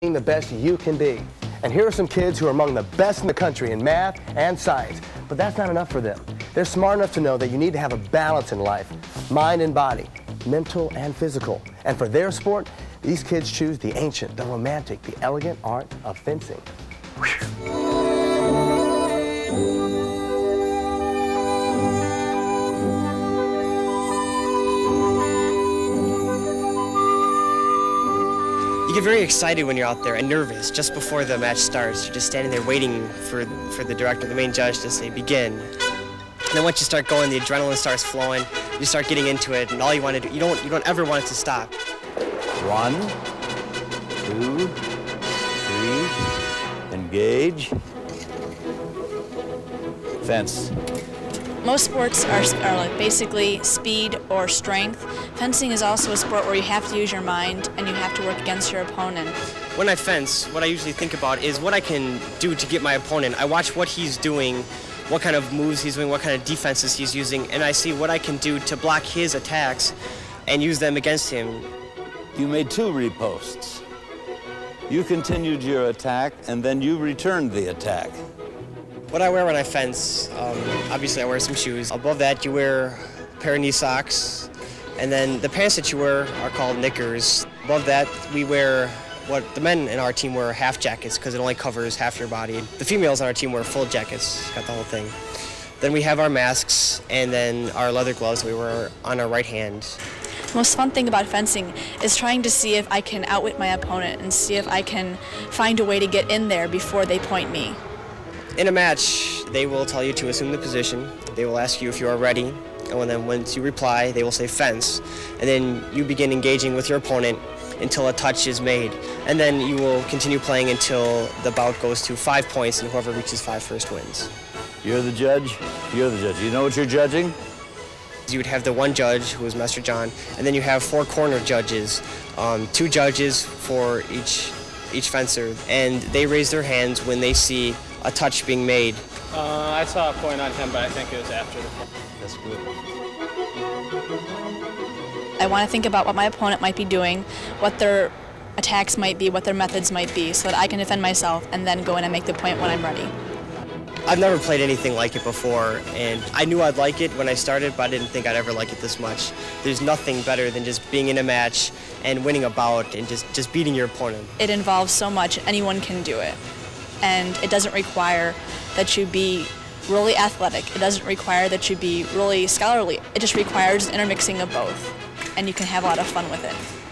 being the best you can be. And here are some kids who are among the best in the country in math and science. But that's not enough for them. They're smart enough to know that you need to have a balance in life, mind and body, mental and physical. And for their sport, these kids choose the ancient, the romantic, the elegant art of fencing. You get very excited when you're out there and nervous just before the match starts. You're just standing there waiting for, for the director, the main judge, to say begin. And then once you start going, the adrenaline starts flowing. You start getting into it, and all you want to do, you don't, you don't ever want it to stop. One, two, three, engage. Fence. Most sports are, are like basically speed or strength. Fencing is also a sport where you have to use your mind and you have to work against your opponent. When I fence, what I usually think about is what I can do to get my opponent. I watch what he's doing, what kind of moves he's doing, what kind of defenses he's using, and I see what I can do to block his attacks and use them against him. You made two ripostes. You continued your attack, and then you returned the attack. What I wear when I fence, um, obviously I wear some shoes. Above that you wear a pair of knee socks, and then the pants that you wear are called knickers. Above that we wear what the men in our team wear half jackets because it only covers half your body. The females on our team wear full jackets, got the whole thing. Then we have our masks and then our leather gloves we wear on our right hand. Most fun thing about fencing is trying to see if I can outwit my opponent and see if I can find a way to get in there before they point me. In a match, they will tell you to assume the position. They will ask you if you are ready, and then once you reply, they will say fence, and then you begin engaging with your opponent until a touch is made, and then you will continue playing until the bout goes to five points, and whoever reaches five first wins. You're the judge. You're the judge. You know what you're judging? You would have the one judge, who is Master John, and then you have four corner judges, um, two judges for each each fencer, and they raise their hands when they see a touch being made. Uh, I saw a point on him, but I think it was after the point. That's good. I want to think about what my opponent might be doing, what their attacks might be, what their methods might be, so that I can defend myself and then go in and make the point when I'm ready. I've never played anything like it before, and I knew I'd like it when I started, but I didn't think I'd ever like it this much. There's nothing better than just being in a match and winning a bout and just, just beating your opponent. It involves so much, anyone can do it. And it doesn't require that you be really athletic. It doesn't require that you be really scholarly. It just requires an intermixing of both, and you can have a lot of fun with it.